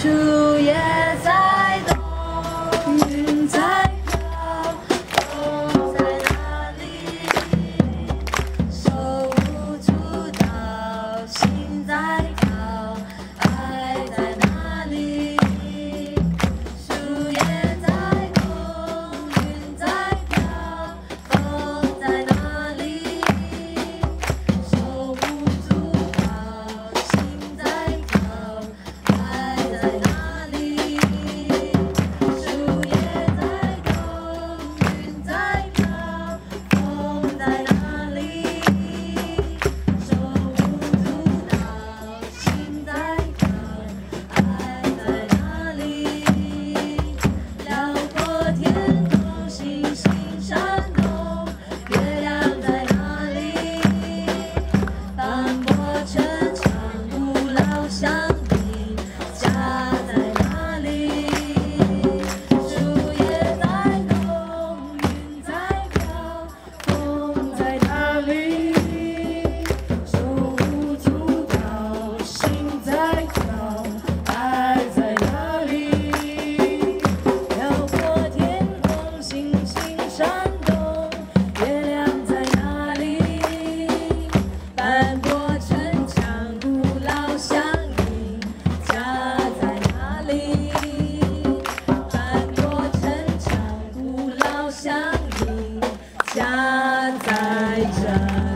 树叶在下在这。